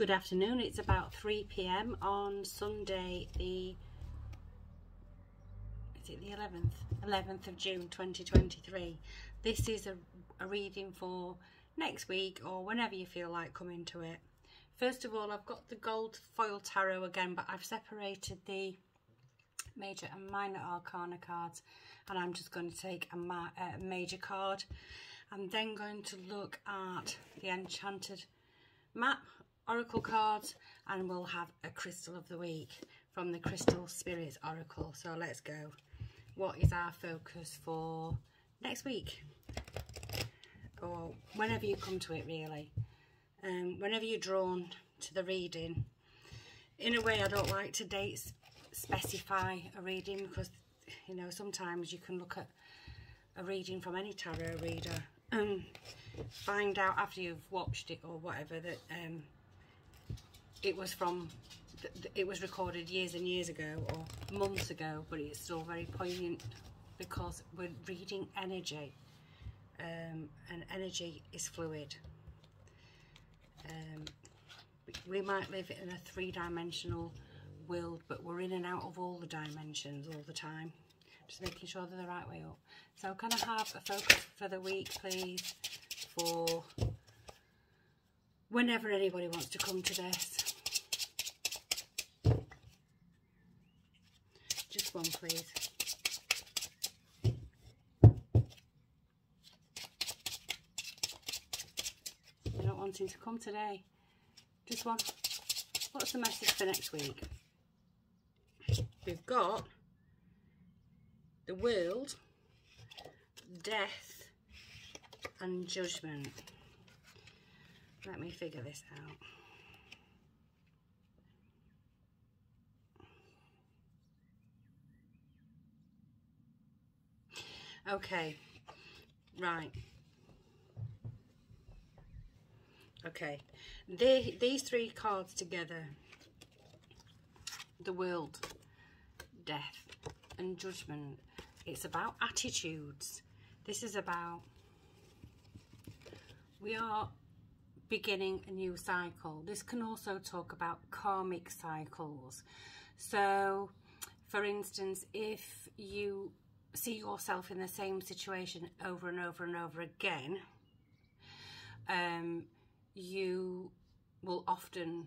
Good afternoon, it's about 3pm on Sunday the is it the 11th 11th of June 2023 this is a, a reading for next week or whenever you feel like coming to it. First of all I've got the gold foil tarot again but I've separated the major and minor arcana cards and I'm just going to take a, ma a major card. I'm then going to look at the enchanted map oracle cards and we'll have a crystal of the week from the crystal spirits oracle. So let's go. What is our focus for next week? Or whenever you come to it really. Um, whenever you're drawn to the reading. In a way I don't like to date specify a reading because you know sometimes you can look at a reading from any tarot reader and find out after you've watched it or whatever that um, it was from it was recorded years and years ago or months ago but it's still very poignant because we're reading energy. Um, and energy is fluid. Um, we might live in a three-dimensional world but we're in and out of all the dimensions all the time. Just making sure they're the right way up. So can I have a focus for the week please for whenever anybody wants to come to this One, please. You're not wanting to come today. Just one. What's the message for next week? We've got the world, death, and judgment. Let me figure this out. Okay, right. Okay, they, these three cards together, the world, death and judgment, it's about attitudes. This is about, we are beginning a new cycle. This can also talk about karmic cycles. So, for instance, if you see yourself in the same situation over and over and over again, um, you will often,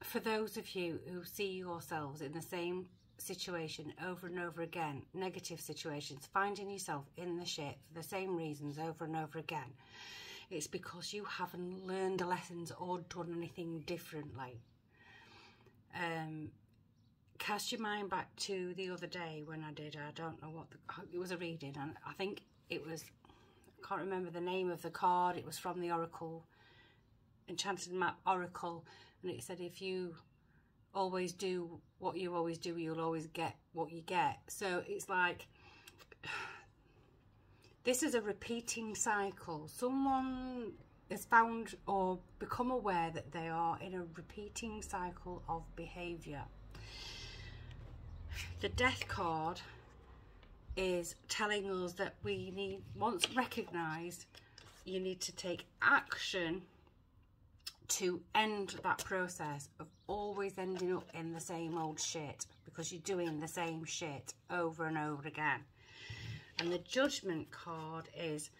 for those of you who see yourselves in the same situation over and over again, negative situations, finding yourself in the shit for the same reasons over and over again, it's because you haven't learned the lessons or done anything differently. Um, cast your mind back to the other day when I did, I don't know what, the, it was a reading and I think it was, I can't remember the name of the card, it was from the Oracle, Enchanted Map Oracle and it said if you always do what you always do, you'll always get what you get. So it's like, this is a repeating cycle. Someone has found or become aware that they are in a repeating cycle of behaviour. The death card is telling us that we need, once recognised, you need to take action to end that process of always ending up in the same old shit because you're doing the same shit over and over again. And the judgment card is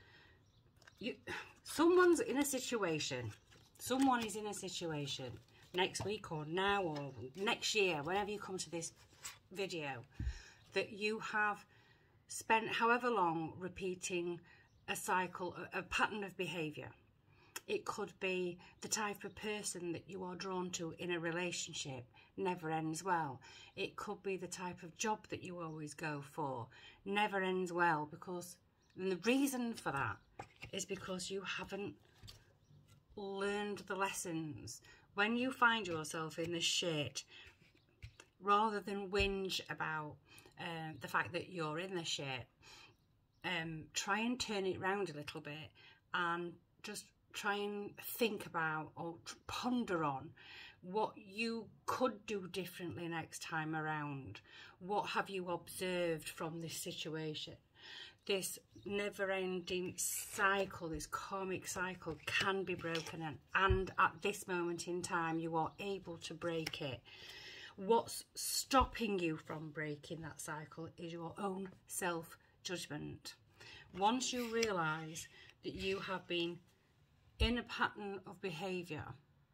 you someone's in a situation, someone is in a situation next week or now or next year, whenever you come to this video that you have spent however long repeating a cycle, a, pattern of behaviour. It could be the type of person that you are drawn to in a relationship never ends well. It could be the type of job that you always go for never ends well because and the reason for that is because you haven't learned the lessons. When you find yourself in the shit, rather than whinge about uh, the fact that you're in the shit, um, try and turn it round a little bit and just try and think about or ponder on what you could do differently next time around. What have you observed from this situation? this never-ending cycle, this karmic cycle can be broken and, and at this moment in time you are able to break it. What's stopping you from breaking that cycle is your own self-judgment. Once you realise that you have been in a pattern of behaviour,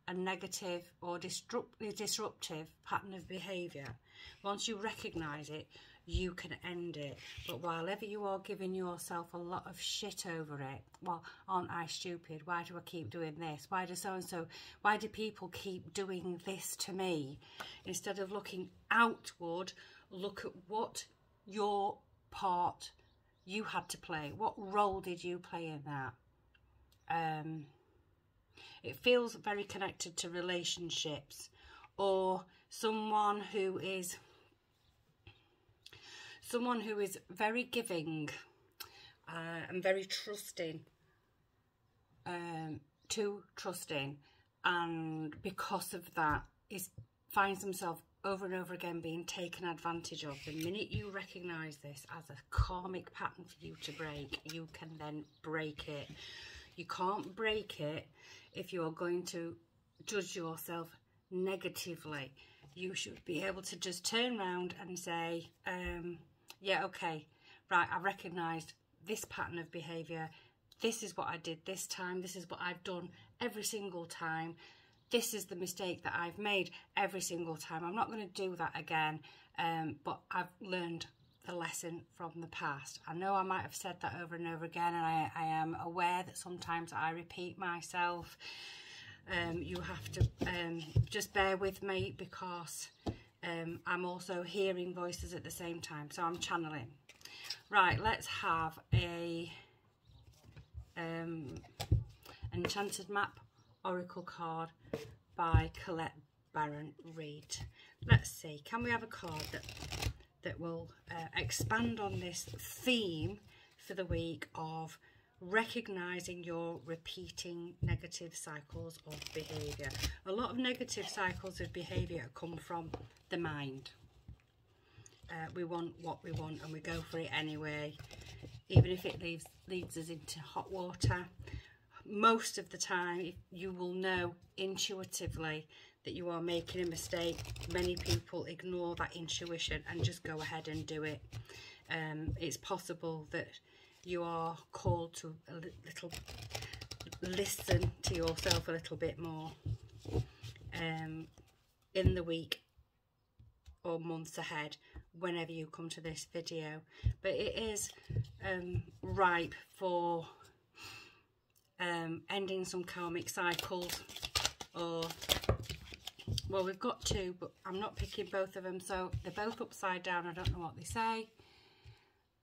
a negative or disruptive pattern of behaviour, once you recognise it, you can end it. But while ever you are giving yourself a lot of shit over it, well, aren't I stupid? Why do I keep doing this? Why do so-and-so, why do people keep doing this to me? Instead of looking outward, look at what your part you had to play. What role did you play in that? Um, it feels very connected to relationships or someone who is someone who is very giving uh, and very trusting, um, too trusting, and because of that, is finds himself over and over again being taken advantage of. The minute you recognise this as a karmic pattern for you to break, you can then break it. You can't break it if you're going to judge yourself negatively. You should be able to just turn around and say, um, yeah, okay, right, I recognised this pattern of behaviour. This is what I did this time. This is what I've done every single time. This is the mistake that I've made every single time. I'm not going to do that again, um, but I've learned the lesson from the past. I know I might have said that over and over again, and I, I am aware that sometimes I repeat myself. Um, you have to um, just bear with me because um, I'm also hearing voices at the same time, so I'm channeling. Right, let's have a um, Enchanted Map Oracle card by Colette Baron Reid. Let's see, can we have a card that, that will uh, expand on this theme for the week of recognizing your repeating negative cycles of behavior. A lot of negative cycles of behavior come from the mind. Uh, we want what we want and we go for it anyway, even if it leaves, leads us into hot water. Most of the time, you will know intuitively that you are making a mistake. Many people ignore that intuition and just go ahead and do it. Um, it's possible that you are called to a little listen to yourself a little bit more um, in the week or months ahead whenever you come to this video. But it is um, ripe for um, ending some karmic cycles or well we've got two but I'm not picking both of them so they're both upside down. I don't know what they say.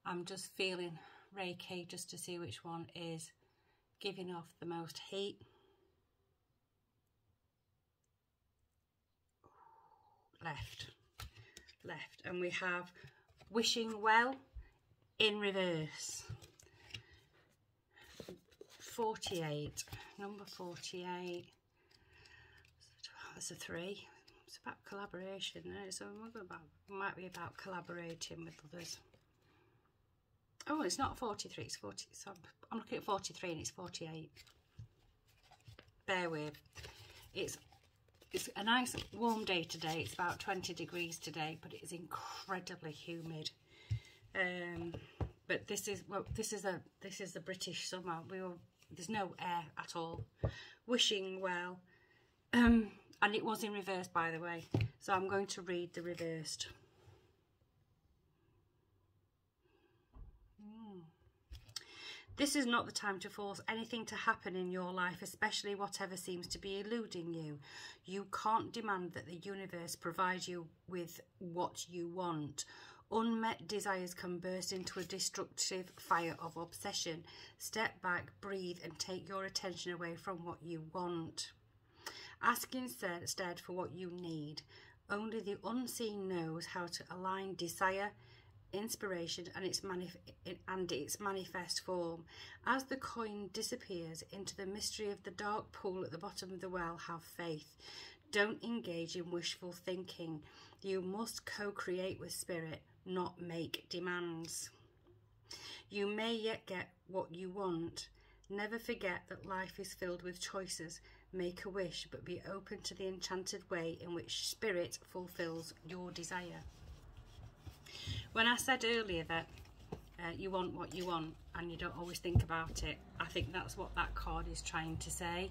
I'm just feeling Reiki just to see which one is giving off the most heat. Left, left. And we have Wishing Well in reverse. 48, number 48. That's a three. It's about collaboration, so it might be about collaborating with others. Oh, it's not 43, it's 40. So I'm looking at 43 and it's 48. Bear with. It's it's a nice warm day today. It's about 20 degrees today, but it is incredibly humid. Um, but this is well, this is a this is the British summer. We were there's no air at all. Wishing well, um, and it was in reverse by the way. So I'm going to read the reversed. This is not the time to force anything to happen in your life, especially whatever seems to be eluding you. You can't demand that the universe provide you with what you want. Unmet desires can burst into a destructive fire of obsession. Step back, breathe, and take your attention away from what you want. Ask instead for what you need. Only the unseen knows how to align desire, inspiration and its, and its manifest form. As the coin disappears into the mystery of the dark pool at the bottom of the well, have faith. Don't engage in wishful thinking. You must co-create with spirit, not make demands. You may yet get what you want. Never forget that life is filled with choices. Make a wish, but be open to the enchanted way in which spirit fulfills your desire. When I said earlier that uh, you want what you want and you don't always think about it, I think that's what that card is trying to say.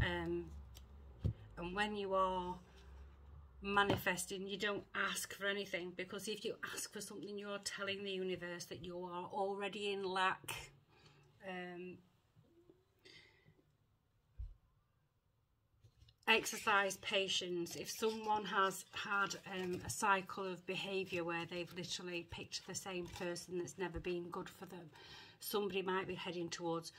Um, and when you are manifesting, you don't ask for anything because if you ask for something, you're telling the universe that you are already in lack. Um, exercise patience. If someone has had um, a cycle of behavior where they've literally picked the same person that's never been good for them somebody might be heading towards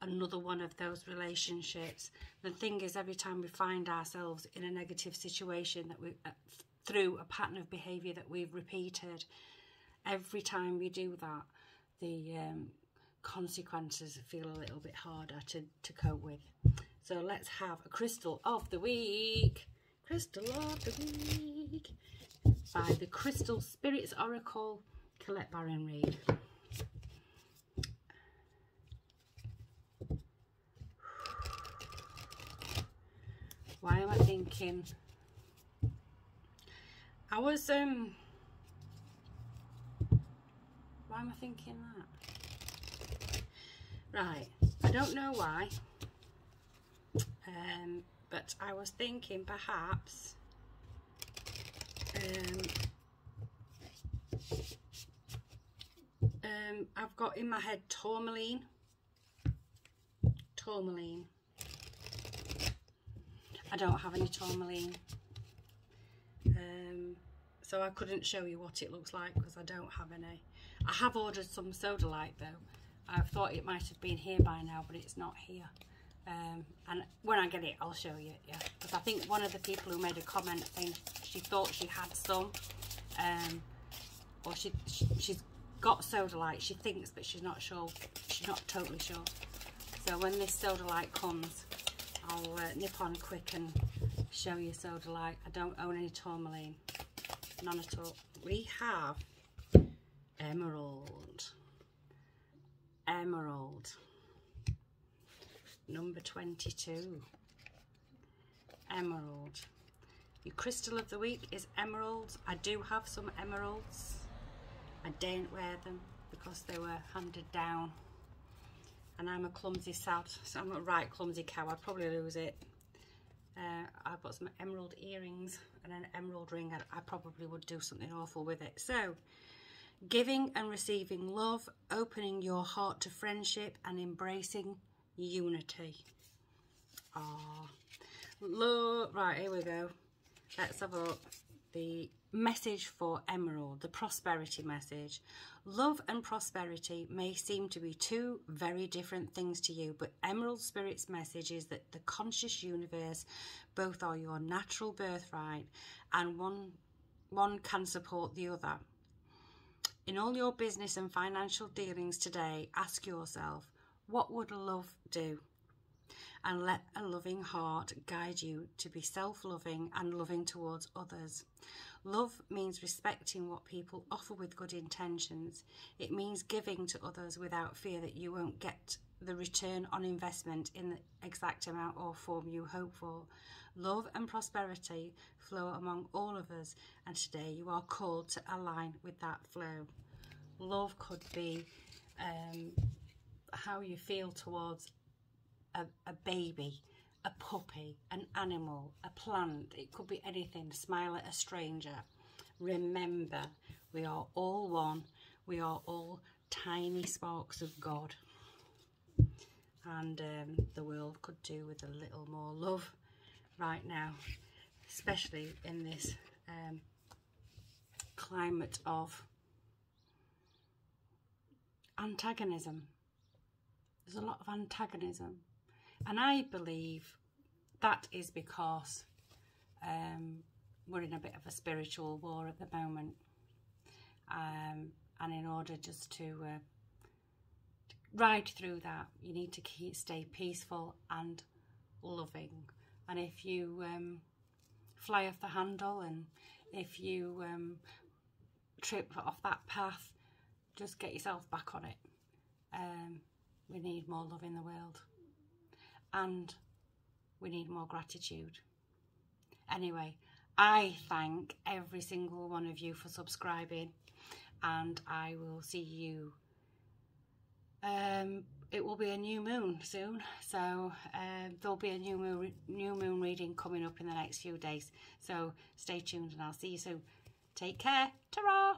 another one of those relationships. The thing is every time we find ourselves in a negative situation that we uh, through a pattern of behavior that we've repeated every time we do that the um, consequences feel a little bit harder to, to cope with so let's have a crystal of the week. Crystal of the week by the Crystal Spirits Oracle, Colette Baron Reid. Why am I thinking? I was, um, why am I thinking that? Right, I don't know why. Um, but I was thinking perhaps um, um, I've got in my head tourmaline. Tourmaline. I don't have any tourmaline. Um, so I couldn't show you what it looks like because I don't have any. I have ordered some sodalite though I thought it might have been here by now but it's not here um, and when I get it, I'll show you, yeah. Because I think one of the people who made a comment saying she thought she had some, um, or she, she, she's got sodalite, she thinks, but she's not sure, she's not totally sure. So when this sodalite comes, I'll uh, nip on quick and show you sodalite. I don't own any tourmaline, none at all. We have emerald, emerald. Number 22 emerald. Your crystal of the week is emeralds. I do have some emeralds. I don't wear them because they were handed down. And I'm a clumsy sad so I'm a right clumsy cow. I'd probably lose it. Uh, I've got some emerald earrings and an emerald ring. I, I probably would do something awful with it. So giving and receiving love opening your heart to friendship and embracing unity. Ah, look, right, here we go. Let's have a look. The message for Emerald, the prosperity message. Love and prosperity may seem to be two very different things to you, but Emerald Spirit's message is that the conscious universe both are your natural birthright and one, one can support the other. In all your business and financial dealings today, ask yourself, what would love do? And let a loving heart guide you to be self loving and loving towards others. Love means respecting what people offer with good intentions. It means giving to others without fear that you won't get the return on investment in the exact amount or form you hope for. Love and prosperity flow among all of us, and today you are called to align with that flow. Love could be um, how you feel towards a, a baby, a puppy, an animal, a plant. It could be anything. Smile at a stranger. Remember, we are all one. We are all tiny sparks of God. And um, the world could do with a little more love right now, especially in this um, climate of antagonism there's a lot of antagonism. And I believe that is because um, we're in a bit of a spiritual war at the moment. Um, and in order just to uh, ride through that, you need to keep, stay peaceful and loving. And if you um, fly off the handle and if you um, trip off that path, just get yourself back on it. Um, we need more love in the world. And we need more gratitude. Anyway, I thank every single one of you for subscribing and I will see you. Um, it will be a new moon soon, so um, there'll be a new moon, new moon reading coming up in the next few days. So stay tuned and I'll see you soon. Take care. Ta-ra!